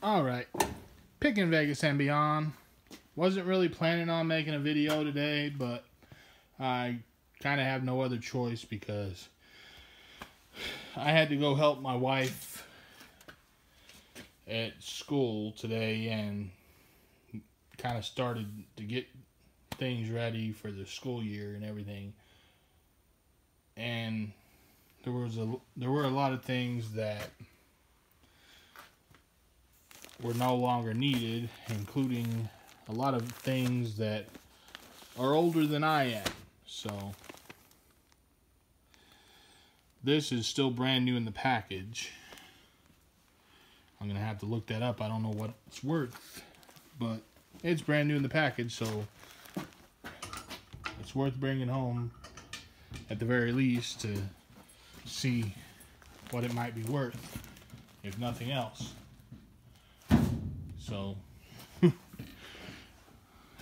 All right, picking Vegas and beyond. Wasn't really planning on making a video today, but I kind of have no other choice because I had to go help my wife at school today and kind of started to get things ready for the school year and everything. And there was a there were a lot of things that were no longer needed, including a lot of things that are older than I am. So this is still brand new in the package. I'm gonna have to look that up. I don't know what it's worth, but it's brand new in the package, so it's worth bringing home at the very least to see what it might be worth, if nothing else. So,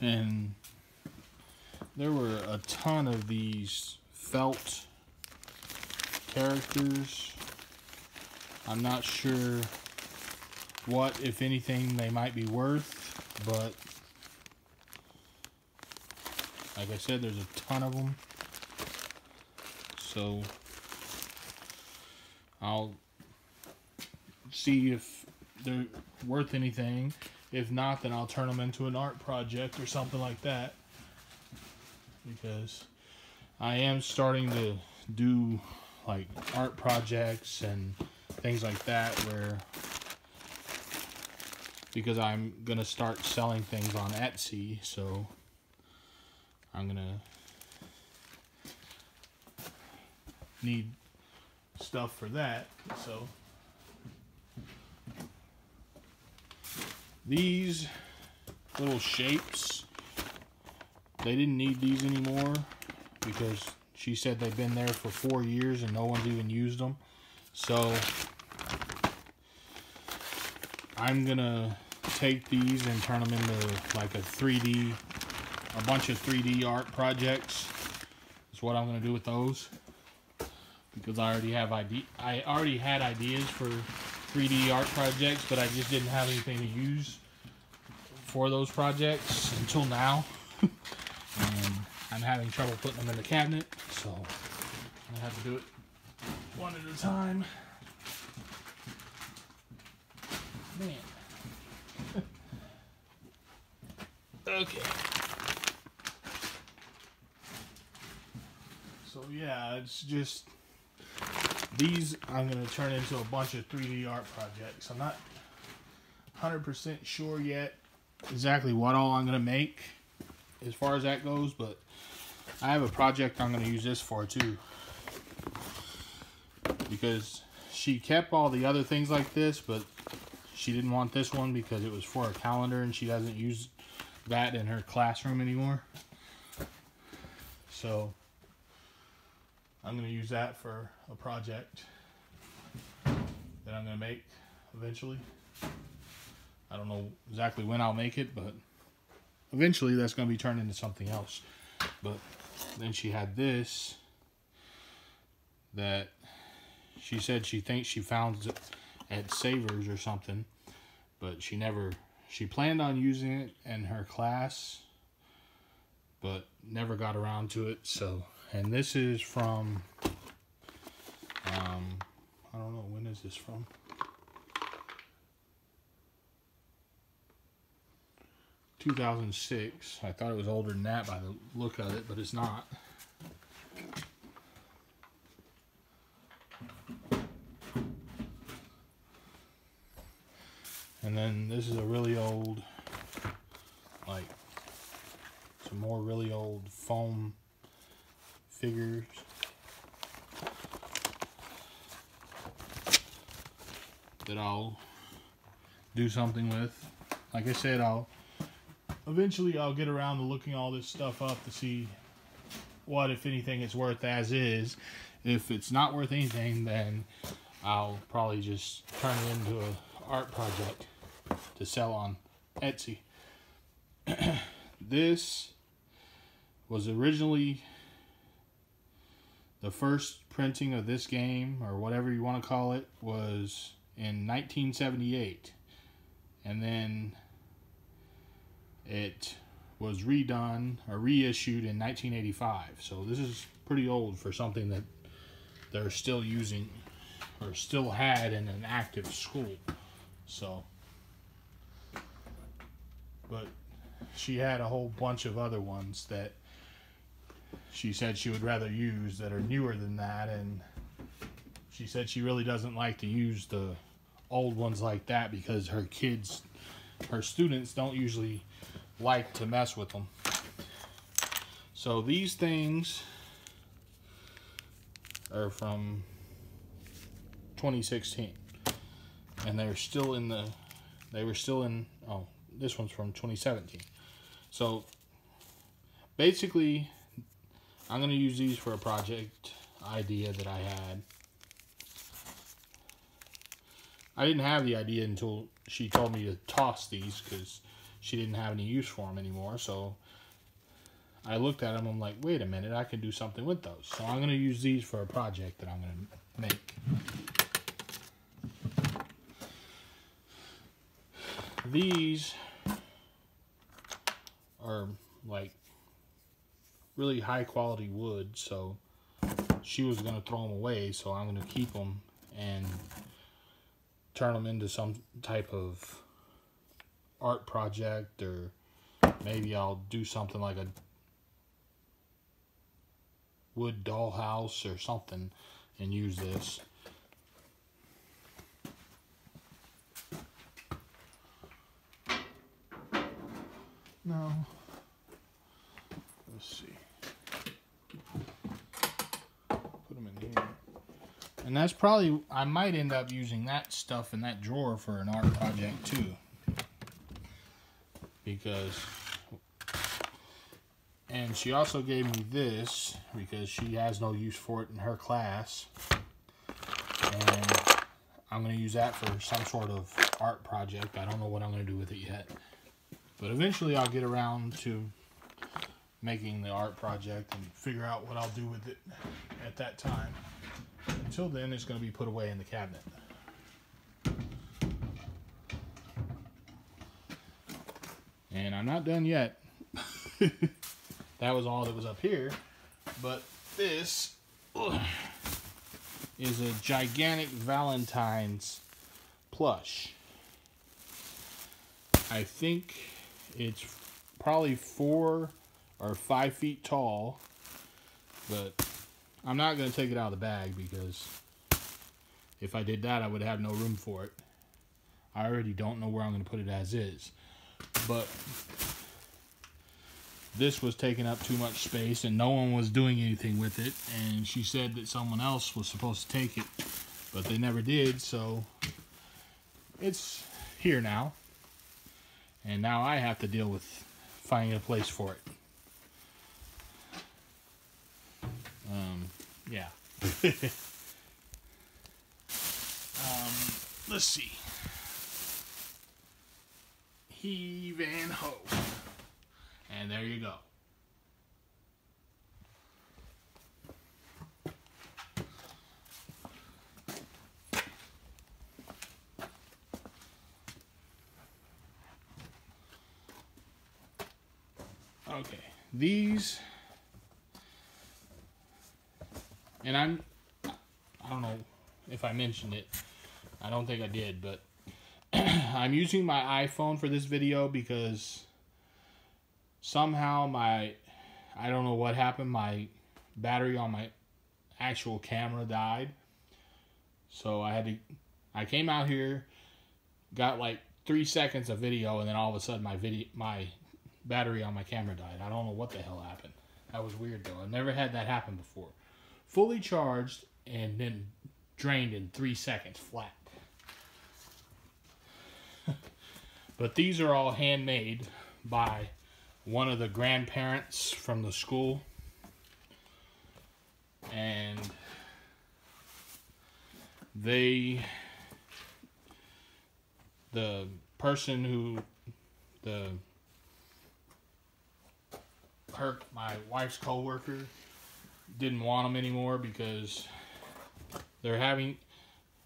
and there were a ton of these felt characters. I'm not sure what, if anything, they might be worth, but like I said, there's a ton of them. So I'll see if they're worth anything. If not, then I'll turn them into an art project or something like that. Because I am starting to do like art projects and things like that where because I'm gonna start selling things on Etsy so I'm gonna need stuff for that so these little shapes they didn't need these anymore because she said they've been there for four years and no one's even used them. So I'm gonna take these and turn them into like a 3D, a bunch of 3D art projects. Is what I'm gonna do with those because I already have idea. I already had ideas for 3D art projects, but I just didn't have anything to use for those projects until now. and I'm having trouble putting them in the cabinet, so I have to do it one at a time. Man. okay. So yeah, it's just these I'm going to turn into a bunch of 3D art projects. I'm not 100% sure yet exactly what all I'm going to make as far as that goes, but I have a project I'm going to use this for too. Because she kept all the other things like this, but she didn't want this one because it was for a calendar and she doesn't use that in her classroom anymore. So I'm going to use that for a project that I'm going to make eventually. I don't know exactly when I'll make it, but eventually that's going to be turned into something else. But then she had this that she said she thinks she found at Savers or something, but she never, she planned on using it in her class, but never got around to it. So, and this is from, um, I don't know, when is this from? 2006. I thought it was older than that by the look of it, but it's not. And then this is a really old, like, some more really old foam figures. That I'll do something with. Like I said, I'll eventually I'll get around to looking all this stuff up to see what, if anything, it's worth as is. If it's not worth anything, then I'll probably just turn it into an art project to sell on Etsy. this was originally the first printing of this game, or whatever you want to call it, was in 1978. and then it was redone or reissued in 1985. So this is pretty old for something that they're still using or still had in an active school. So, but she had a whole bunch of other ones that she said she would rather use that are newer than that and she said she really doesn't like to use the old ones like that because her kids her students don't usually like to mess with them. So these things are from 2016 and they're still in the they were still in oh this one's from 2017 so basically I'm going to use these for a project idea that I had. I didn't have the idea until she told me to toss these because she didn't have any use for them anymore. So I looked at them. I'm like, wait a minute, I can do something with those. So I'm going to use these for a project that I'm going to make. These are like really high quality wood, so she was going to throw them away, so I'm going to keep them and turn them into some type of art project or maybe I'll do something like a wood dollhouse or something and use this. No. Let's see. And that's probably, I might end up using that stuff in that drawer for an art project too. Because, and she also gave me this because she has no use for it in her class. And I'm going to use that for some sort of art project. I don't know what I'm going to do with it yet. But eventually I'll get around to making the art project and figure out what I'll do with it at that time. Until then, it's going to be put away in the cabinet. And I'm not done yet. that was all that was up here. But this ugh, is a gigantic Valentine's plush. I think it's probably four or five feet tall, but I'm not going to take it out of the bag because if I did that, I would have no room for it. I already don't know where I'm going to put it as is. But this was taking up too much space and no one was doing anything with it. And she said that someone else was supposed to take it, but they never did. So it's here now. And now I have to deal with finding a place for it. Yeah. um, let's see. He and ho. And there you go. Okay, these and I'm, I don't know if I mentioned it. I don't think I did, but I'm using my iPhone for this video because somehow my, I don't know what happened, my battery on my actual camera died. So I had to, I came out here, got like three seconds of video, and then all of a sudden my video, my battery on my camera died. I don't know what the hell happened. That was weird though. I've never had that happen before fully charged and then drained in three seconds flat. but these are all handmade by one of the grandparents from the school. And they, the person who, the, her, my wife's co-worker, didn't want them anymore because they're having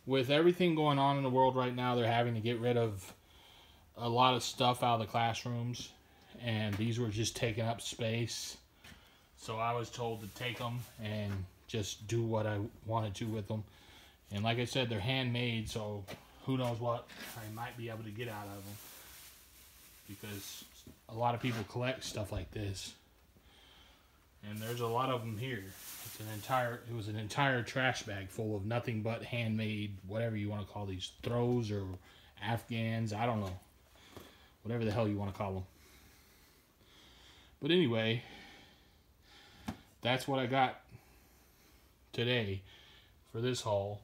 with everything going on in the world right now they're having to get rid of a lot of stuff out of the classrooms, and these were just taking up space. So I was told to take them and just do what I wanted to with them. And like I said, they're handmade, so who knows what I might be able to get out of them. Because a lot of people collect stuff like this. And there's a lot of them here. It's an entire, it was an entire trash bag full of nothing but handmade, whatever you want to call these, throws or Afghans, I don't know. Whatever the hell you want to call them. But anyway, that's what I got today for this haul.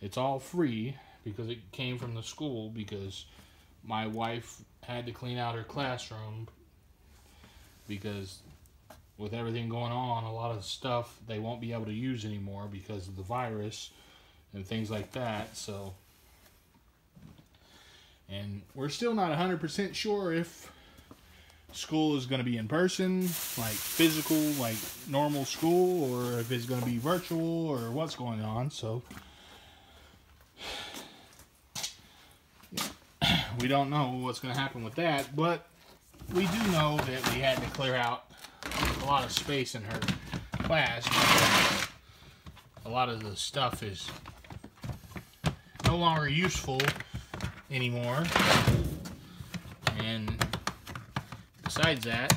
It's all free because it came from the school because my wife had to clean out her classroom because with everything going on, a lot of stuff they won't be able to use anymore because of the virus and things like that. So, and we're still not 100% sure if school is going to be in person, like physical, like normal school, or if it's going to be virtual, or what's going on. So, we don't know what's going to happen with that, but we do know that we had to clear out a lot of space in her class. A lot of the stuff is no longer useful anymore. And besides that,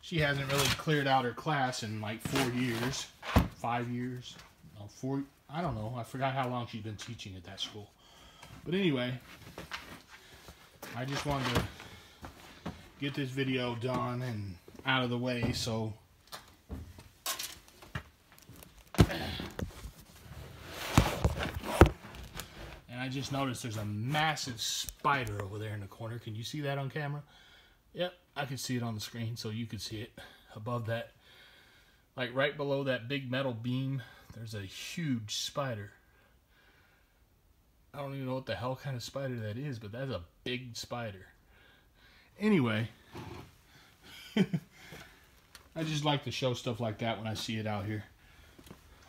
she hasn't really cleared out her class in like four years, five years, no, four, I don't know. I forgot how long she's been teaching at that school. But anyway, I just wanted to get this video done and out of the way so and I just noticed there's a massive spider over there in the corner. Can you see that on camera? Yep, I can see it on the screen so you can see it above that like right below that big metal beam there's a huge spider. I don't even know what the hell kind of spider that is, but that's a big spider. Anyway, I just like to show stuff like that when I see it out here.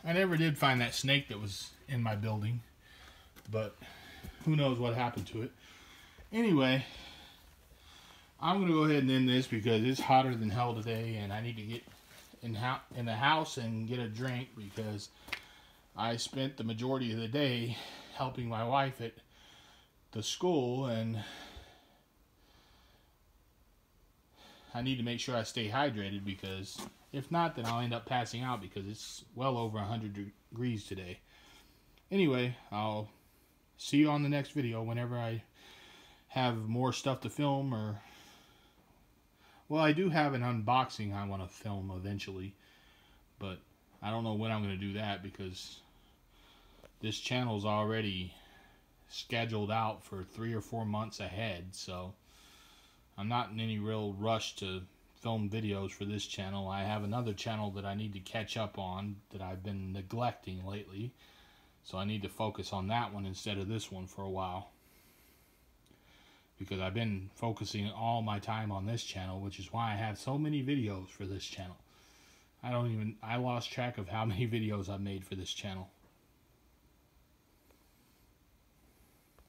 I never did find that snake that was in my building, but who knows what happened to it. Anyway, I'm going to go ahead and end this because it's hotter than hell today and I need to get in, in the house and get a drink because I spent the majority of the day helping my wife at the school and I need to make sure I stay hydrated because if not, then I'll end up passing out because it's well over 100 degrees today. Anyway, I'll see you on the next video whenever I have more stuff to film or... Well, I do have an unboxing I want to film eventually, but I don't know when I'm going to do that because this channel is already scheduled out for three or four months ahead, so I'm not in any real rush to film videos for this channel. I have another channel that I need to catch up on that I've been neglecting lately. So I need to focus on that one instead of this one for a while. Because I've been focusing all my time on this channel, which is why I have so many videos for this channel. I don't even, I lost track of how many videos I've made for this channel.